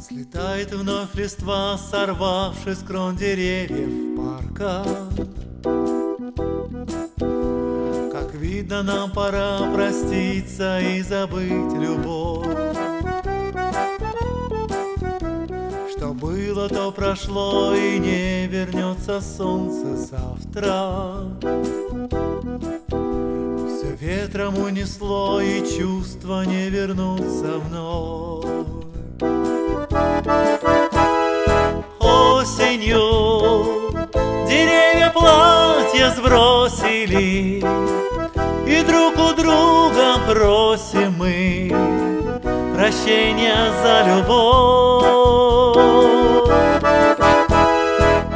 Слетает вновь листва, сорвавшись крон деревьев парка. Видно, нам пора проститься и забыть любовь. Что было, то прошло, и не вернется солнце завтра. Все ветром унесло, и чувства не вернутся вновь. Осенью деревья платья сбросили, И друг у друга просим мы прощения за любовь.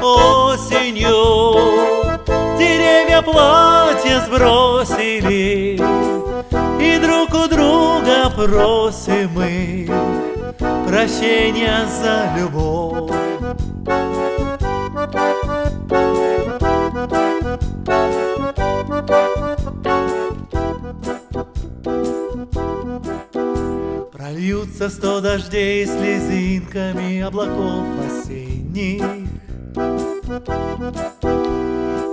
Осенью деревья платья сбросили, И друг у друга просим мы прощения за любовь. Прольются сто дождей слезинками облаков осенних.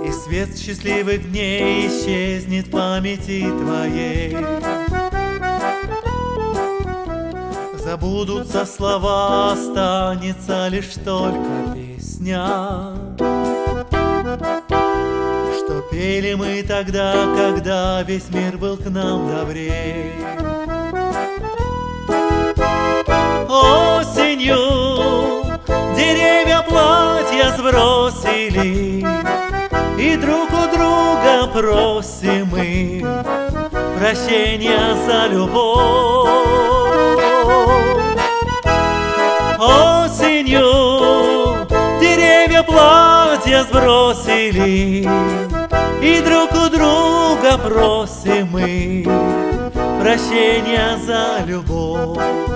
И свет счастливых дней исчезнет в памяти твоей. Забудутся слова, останется лишь только песня. Что пели мы тогда, когда весь мир был к нам добрей платья сбросили И друг у друга просим мы прощения за любовь. Осенью деревья платья сбросили И друг у друга просим мы прощения за любовь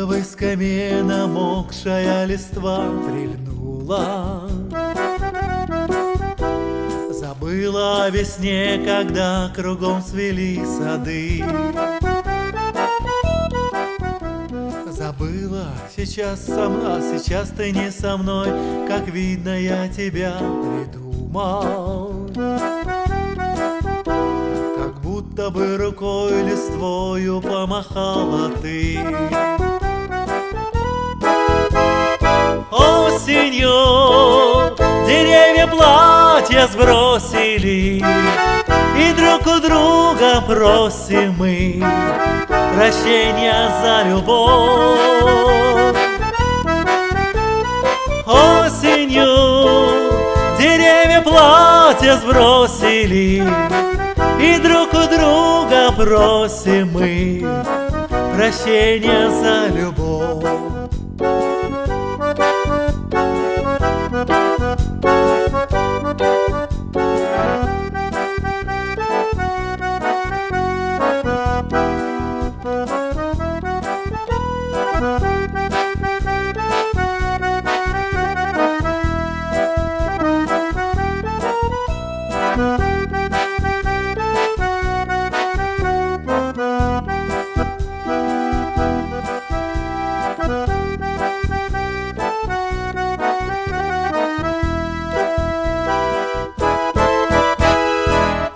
к парковой скамье намокшая листва прильнула. Забыла о весне, когда кругом свели сады. Забыла, сейчас со мной, сейчас ты не со мной Как видно, я тебя придумал. Как будто бы рукой листвою помахала ты Осенью деревья платья сбросили И друг у друга просим мы прощения за любовь. Осенью деревья платья сбросили И друг у друга просим мы прощения за любовь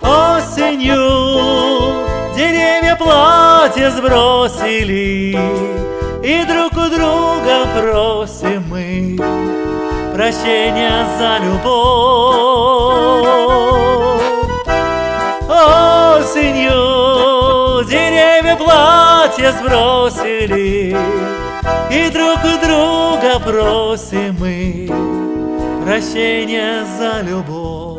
Осенью деревья платья сбросили И друг у друга просим мы прощения за любовь платья сбросили И друг у друга просим мы прощения за любовь